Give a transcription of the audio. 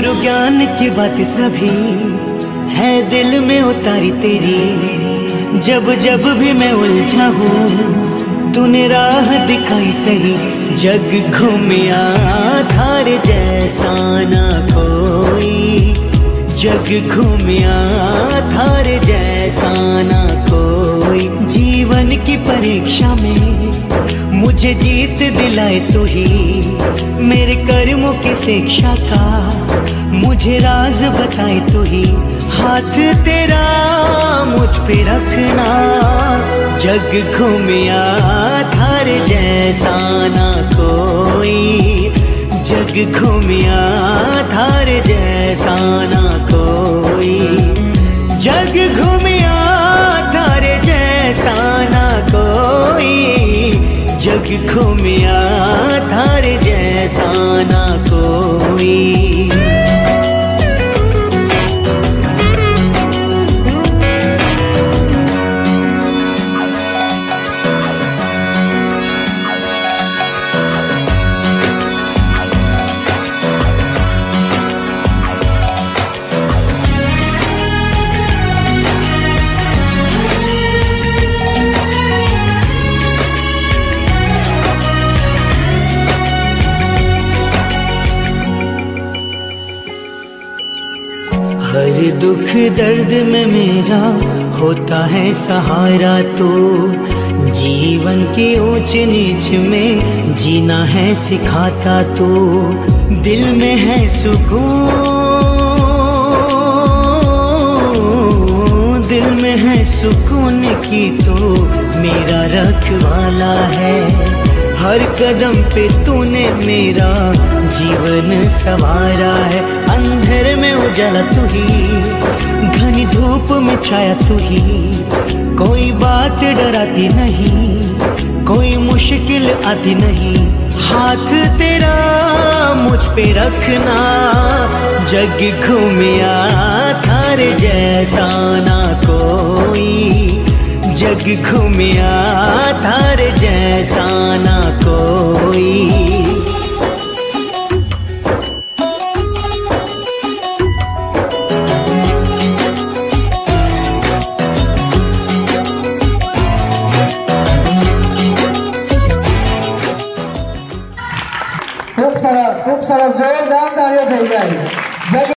की बात सभी है दिल में उतारी तेरी। जब जब भी मैं उलझा हूँ, तूने राह दिखाई सही। जग घूमिया धार जैसा ना कोई। जग घूमिया धार जैसा ना कोई। जीवन की परीक्षा में मुझे जीत दिलाए तू ही। मेरे कर्मों की शिक्षा का। मुझे राज बताए तो ही हाथ तेरा मुझ पे रखना। जग घूमिया थार जैसा ना कोई। जग घूमिया कोई हर दुख दर्द में मेरा होता है सहारा तो। जीवन के ऊंच नीच में जीना है, सिखाता तो। दिल में है सुकून, दिल में है सुकून की तो मेरा रखवाला है। हर कदम पे तूने मेरा जीवन सवारा है। उजाला तू ही घनी धूप में छाया तू ही कोई बात डराती नहीं, कोई मुश्किल आती नहीं। हाथ तेरा मुझ पे रखना, जग घूमिया थार जैसा ना कोई। जग घूमिया જોરદાર તાળીઓ થઈ જાય જગ